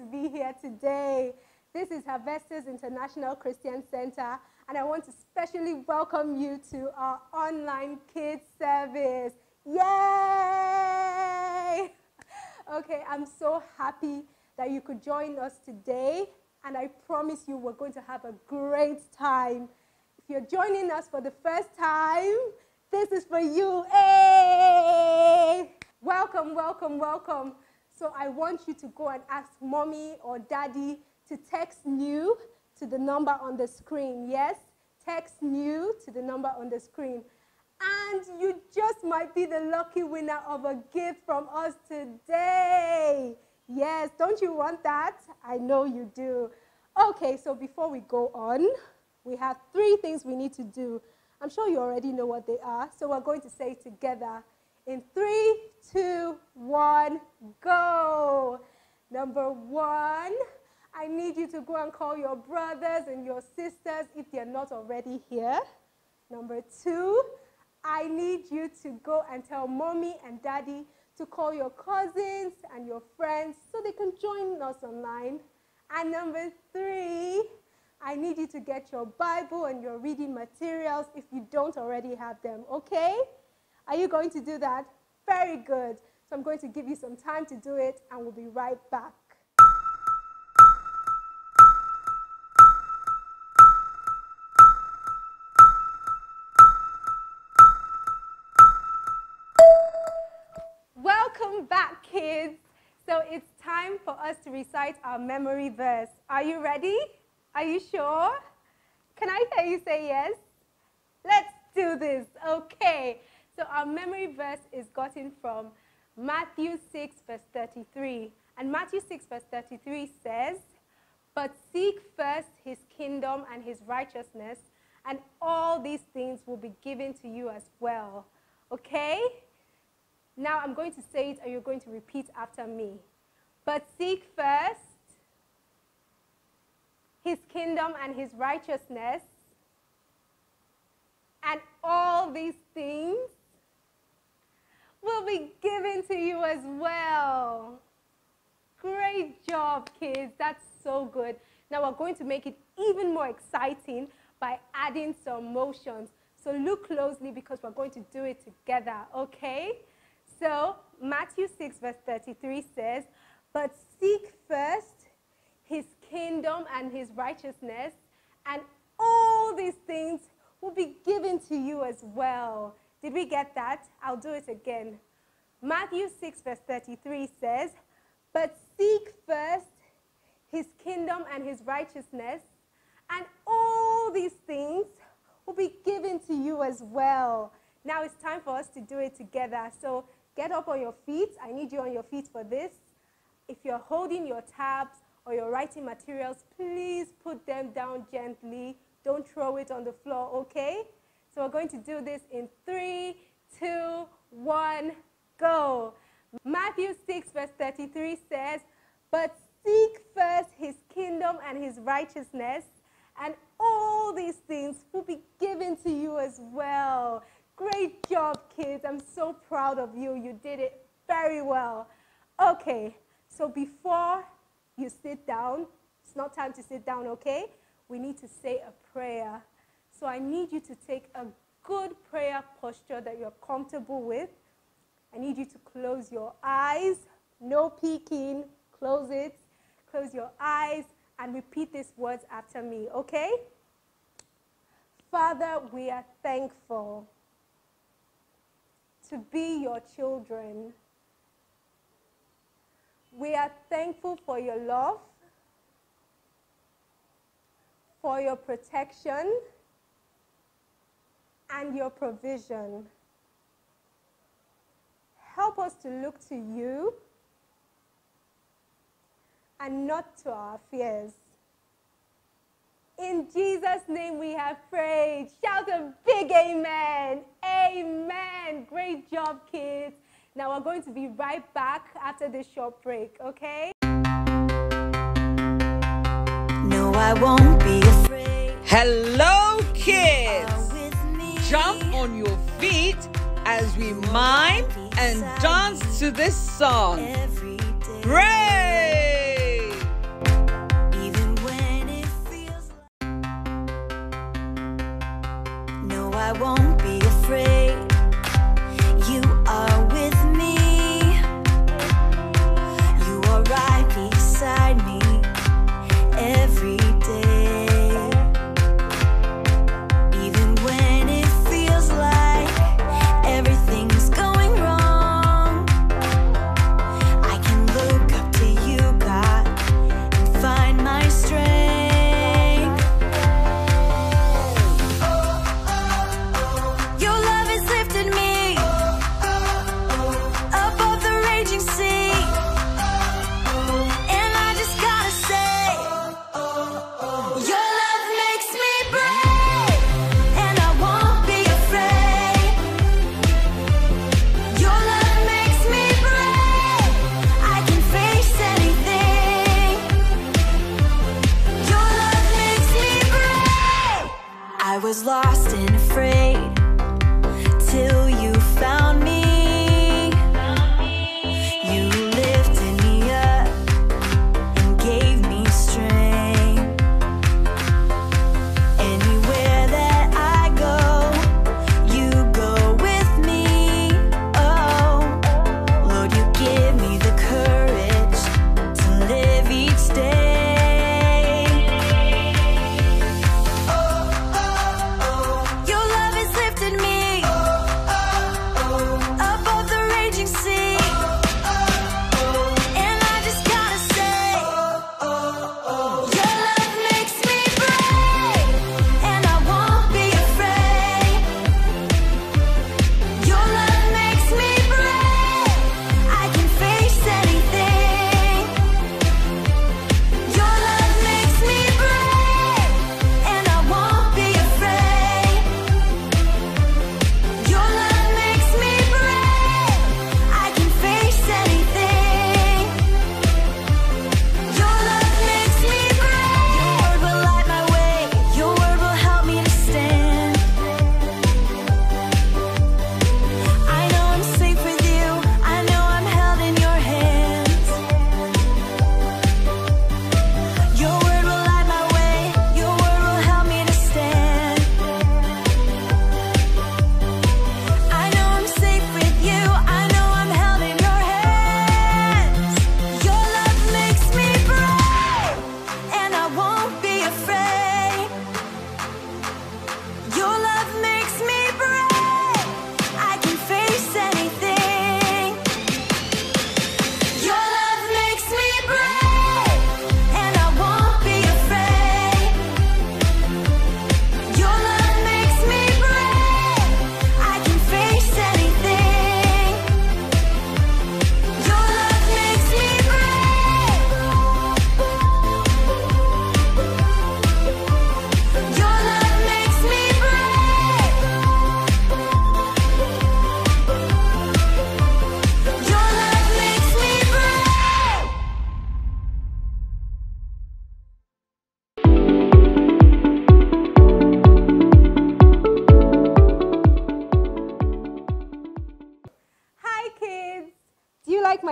to be here today. This is Harvesters International Christian Center, and I want to specially welcome you to our online kids service. Yay! Okay, I'm so happy that you could join us today, and I promise you we're going to have a great time. If you're joining us for the first time, this is for you. Hey! Welcome, welcome, welcome. So I want you to go and ask mommy or daddy to text new to the number on the screen. Yes? Text new to the number on the screen. And you just might be the lucky winner of a gift from us today. Yes, don't you want that? I know you do. Okay, so before we go on, we have three things we need to do. I'm sure you already know what they are, so we're going to say together. In three, two, one, go. Number one, I need you to go and call your brothers and your sisters if they're not already here. Number two, I need you to go and tell mommy and daddy to call your cousins and your friends so they can join us online. And number three, I need you to get your Bible and your reading materials if you don't already have them, okay? Are you going to do that? Very good. So I'm going to give you some time to do it, and we'll be right back. Welcome back, kids. So it's time for us to recite our memory verse. Are you ready? Are you sure? Can I hear you say yes? Let's do this. Okay. So our memory verse is gotten from Matthew 6, verse 33. And Matthew 6, verse 33 says, But seek first his kingdom and his righteousness, and all these things will be given to you as well. Okay? Now I'm going to say it, and you're going to repeat after me. But seek first his kingdom and his righteousness, and all these things will be given to you as well. Great job, kids. That's so good. Now we're going to make it even more exciting by adding some motions. So look closely because we're going to do it together, okay? So Matthew 6, verse 33 says, But seek first his kingdom and his righteousness, and all these things will be given to you as well. Did we get that? I'll do it again. Matthew 6, verse 33 says, But seek first his kingdom and his righteousness, and all these things will be given to you as well. Now it's time for us to do it together. So get up on your feet. I need you on your feet for this. If you're holding your tabs or your writing materials, please put them down gently. Don't throw it on the floor, okay? So we're going to do this in three, two, one, go. Matthew 6, verse 33 says, But seek first his kingdom and his righteousness, and all these things will be given to you as well. Great job, kids. I'm so proud of you. You did it very well. Okay, so before you sit down, it's not time to sit down, okay? We need to say a prayer. So I need you to take a good prayer posture that you're comfortable with. I need you to close your eyes, no peeking, close it. Close your eyes and repeat these words after me, okay? Father, we are thankful to be your children. We are thankful for your love, for your protection, and your provision. Help us to look to you and not to our fears. In Jesus' name we have prayed. Shout a big amen. Amen. Great job, kids. Now we're going to be right back after this short break, okay? No, I won't be afraid. Hello, kids! Are with me Jump on your feet as we mime and dance to this song. Brave!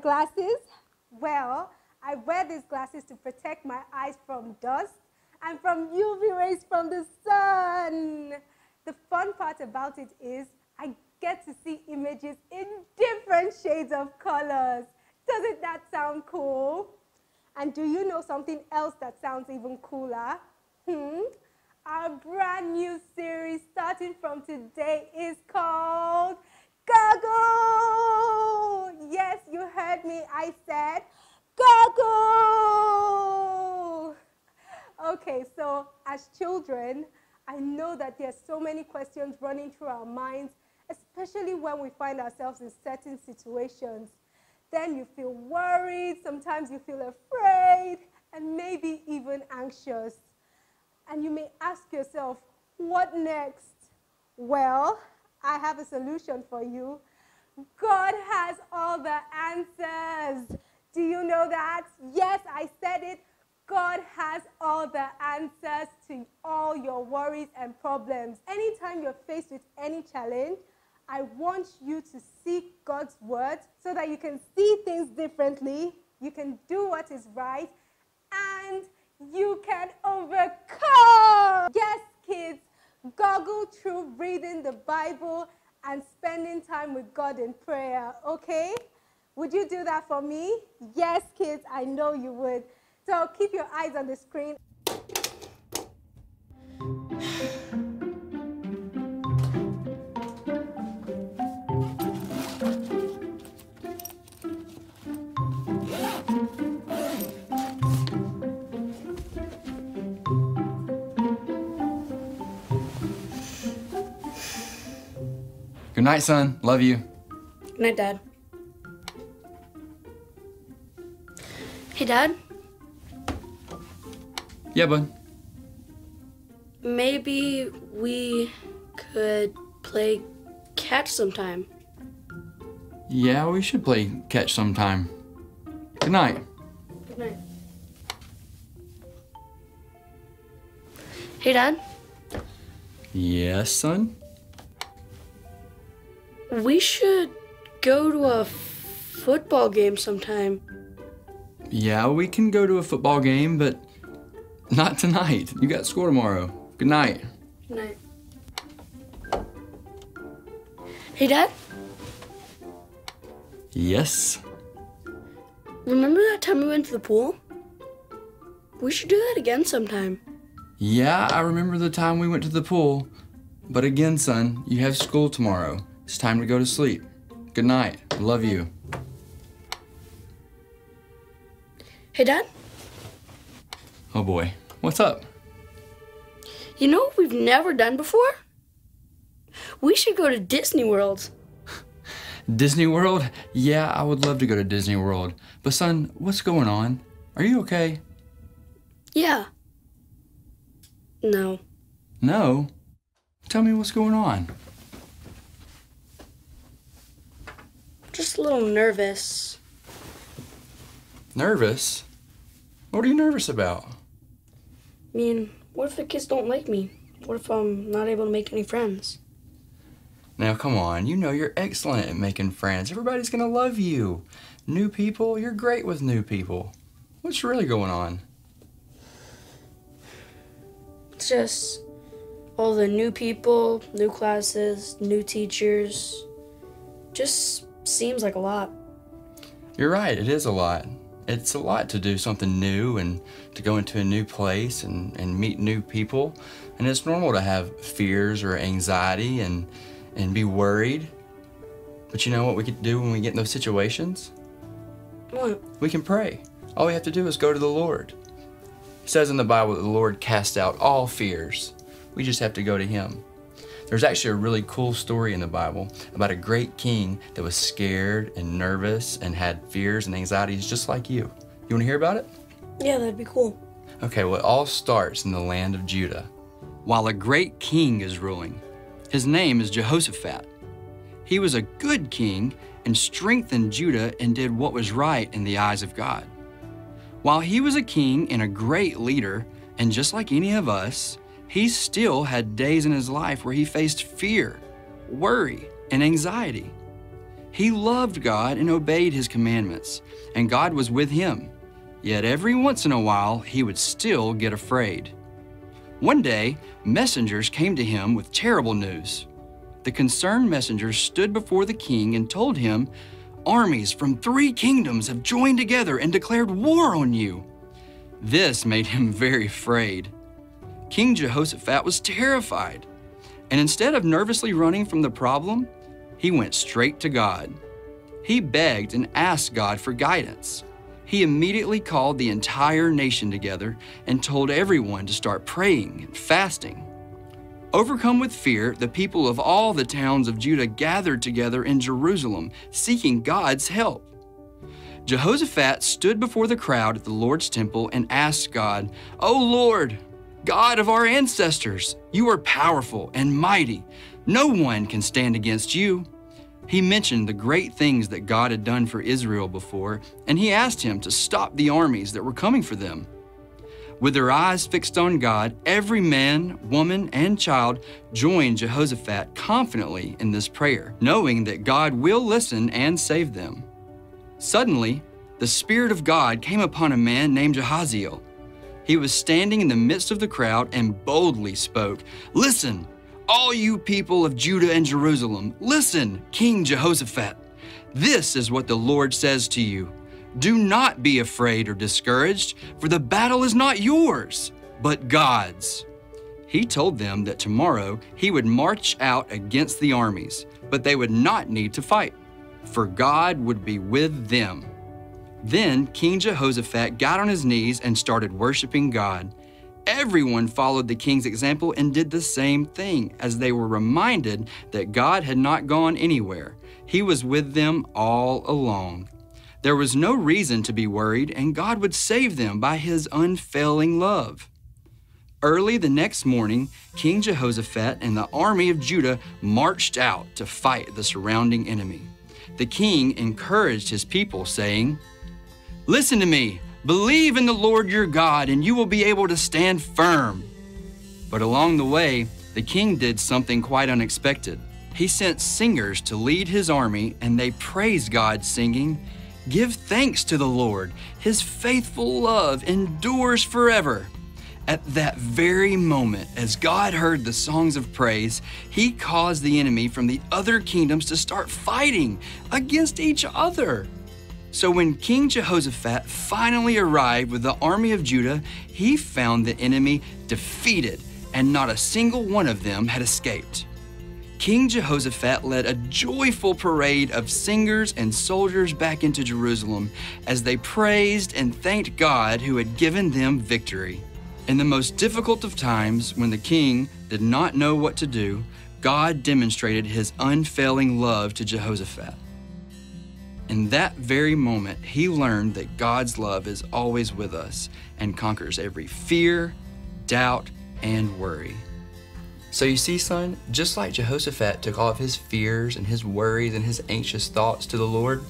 Glasses? Well, I wear these glasses to protect my eyes from dust and from UV rays from the sun. The fun part about it is I get to see images in different shades of colors. Doesn't that sound cool? And do you know something else that sounds even cooler? Hmm? Our brand new series starting from today is called Goggle! You heard me. I said Goggle! Okay, so as children, I know that there's so many questions running through our minds, especially when we find ourselves in certain situations. Then you feel worried, sometimes you feel afraid, and maybe even anxious. And you may ask yourself, what next? Well, I have a solution for you. God has all the answers. Do you know that? Yes, I said it. God has all the answers to all your worries and problems. Anytime you're faced with any challenge, I want you to seek God's word so that you can see things differently you can do what is right, and you can overcome. Yes, kids, goggle through reading the Bible and spending time with God in prayer, okay? Would you do that for me? Yes, kids, I know you would. So keep your eyes on the screen. Night, son. Love you. Good night, Dad. Hey, Dad. Yeah, bud. Maybe we could play catch sometime. Yeah, we should play catch sometime. Good night. Good night. Hey, Dad. Yes, son. We should go to a football game sometime. Yeah, we can go to a football game, but not tonight. You got school tomorrow. Good night. Good night. Hey, Dad. Yes. Remember that time we went to the pool? We should do that again sometime. Yeah, I remember the time we went to the pool. But again, son, you have school tomorrow. It's time to go to sleep. Good night. Love you. Hey, Dad. Oh boy. What's up? You know what we've never done before? We should go to Disney World. Disney World? Yeah, I would love to go to Disney World. But son, what's going on? Are you okay? Yeah. No. No. Tell me what's going on. Just a little nervous. Nervous? What are you nervous about? I mean, what if the kids don't like me? What if I'm not able to make any friends? Now, come on. You know you're excellent at making friends. Everybody's gonna love you. New people, you're great with new people. What's really going on? It's just all the new people, new classes, new teachers. Just seems like a lot. You're right, it is a lot. It's a lot to do something new and to go into a new place and, and meet new people. And it's normal to have fears or anxiety and, and be worried. But you know what we can do when we get in those situations? What? We can pray. All we have to do is go to the Lord. It says in the Bible that the Lord casts out all fears. We just have to go to Him. There's actually a really cool story in the Bible about a great king that was scared and nervous and had fears and anxieties just like you. You want to hear about it? Yeah, that'd be cool. Okay, well, it all starts in the land of Judah. While a great king is ruling, his name is Jehoshaphat. He was a good king and strengthened Judah and did what was right in the eyes of God. While he was a king and a great leader, and just like any of us, he still had days in his life where he faced fear, worry, and anxiety. He loved God and obeyed his commandments, and God was with him. Yet every once in a while, he would still get afraid. One day, messengers came to him with terrible news. The concerned messengers stood before the king and told him, Armies from three kingdoms have joined together and declared war on you. This made him very afraid. King Jehoshaphat was terrified, and instead of nervously running from the problem, he went straight to God. He begged and asked God for guidance. He immediately called the entire nation together and told everyone to start praying and fasting. Overcome with fear, the people of all the towns of Judah gathered together in Jerusalem, seeking God's help. Jehoshaphat stood before the crowd at the Lord's temple and asked God, O Lord, God of our ancestors, you are powerful and mighty. No one can stand against you. He mentioned the great things that God had done for Israel before, and he asked him to stop the armies that were coming for them. With their eyes fixed on God, every man, woman, and child joined Jehoshaphat confidently in this prayer, knowing that God will listen and save them. Suddenly, the Spirit of God came upon a man named Jehaziel. He was standing in the midst of the crowd and boldly spoke, Listen, all you people of Judah and Jerusalem, listen, King Jehoshaphat. This is what the Lord says to you Do not be afraid or discouraged, for the battle is not yours, but God's. He told them that tomorrow he would march out against the armies, but they would not need to fight, for God would be with them. Then King Jehoshaphat got on his knees and started worshiping God. Everyone followed the king's example and did the same thing as they were reminded that God had not gone anywhere. He was with them all along. There was no reason to be worried, and God would save them by his unfailing love. Early the next morning, King Jehoshaphat and the army of Judah marched out to fight the surrounding enemy. The king encouraged his people, saying, Listen to me, believe in the Lord your God, and you will be able to stand firm. But along the way, the king did something quite unexpected. He sent singers to lead his army, and they praised God, singing, Give thanks to the Lord, his faithful love endures forever. At that very moment, as God heard the songs of praise, he caused the enemy from the other kingdoms to start fighting against each other. So when King Jehoshaphat finally arrived with the army of Judah, he found the enemy defeated, and not a single one of them had escaped. King Jehoshaphat led a joyful parade of singers and soldiers back into Jerusalem as they praised and thanked God who had given them victory. In the most difficult of times, when the king did not know what to do, God demonstrated his unfailing love to Jehoshaphat. In that very moment, he learned that God's love is always with us and conquers every fear, doubt, and worry. So you see, son, just like Jehoshaphat took all of his fears and his worries and his anxious thoughts to the Lord,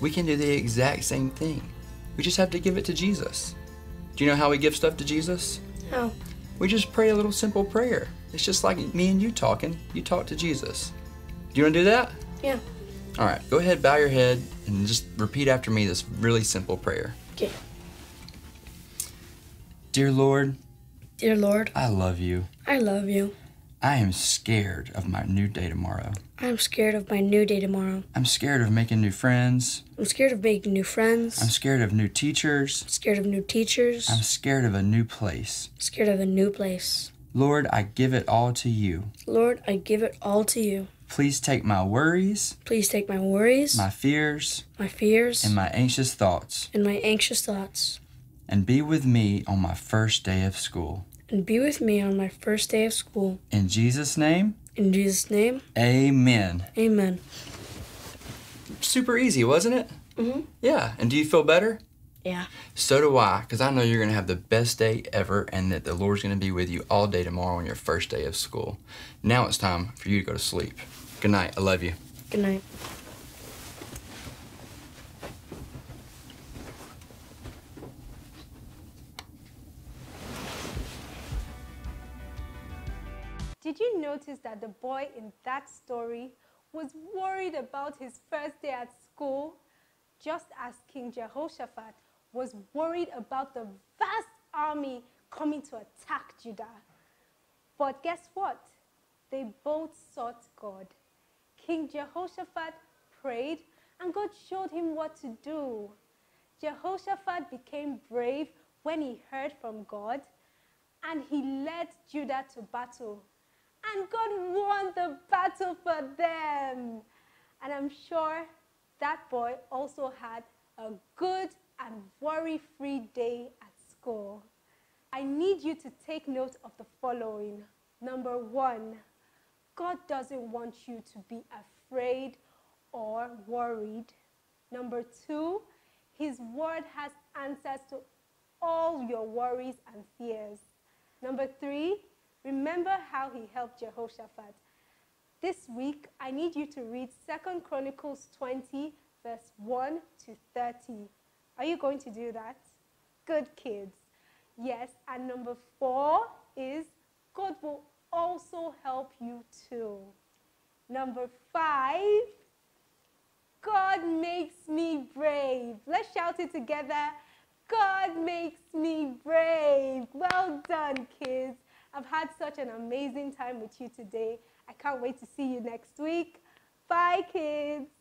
we can do the exact same thing. We just have to give it to Jesus. Do you know how we give stuff to Jesus? How? We just pray a little simple prayer. It's just like me and you talking. You talk to Jesus. Do you want to do that? Yeah. All right, go ahead, bow your head, and just repeat after me this really simple prayer. Okay. Dear Lord, Dear Lord, I love you. I love you. I am scared of my new day tomorrow. I'm scared of my new day tomorrow. I'm scared of making new friends. I'm scared of making new friends. I'm scared of new teachers. I'm scared of new teachers. I'm scared of a new place. I'm scared of a new place. Lord, I give it all to you. Lord, I give it all to you. Please take my worries, Please take my worries, my fears, my fears, and my anxious thoughts, and my anxious thoughts, and be with me on my first day of school. and be with me on my first day of school. In Jesus' name, In Jesus' name, amen. amen. Super easy, wasn't it? Mm-hmm. Yeah, and do you feel better? Yeah. So do I, because I know you're going to have the best day ever and that the Lord's going to be with you all day tomorrow on your first day of school. Now it's time for you to go to sleep. Good night. I love you. Good night. Did you notice that the boy in that story was worried about his first day at school? Just as King Jehoshaphat was worried about the vast army coming to attack Judah. But guess what? They both sought God. King Jehoshaphat prayed, and God showed him what to do. Jehoshaphat became brave when he heard from God, and he led Judah to battle. And God won the battle for them. And I'm sure that boy also had a good and worry free day at school. I need you to take note of the following. Number one, God doesn't want you to be afraid or worried. Number two, His word has answers to all your worries and fears. Number three, remember how He helped Jehoshaphat. This week, I need you to read 2 Chronicles 20, verse 1 to 30. Are you going to do that? Good kids. Yes, and number four is God will also help you too. Number five, God makes me brave. Let's shout it together. God makes me brave. Well done, kids. I've had such an amazing time with you today. I can't wait to see you next week. Bye, kids.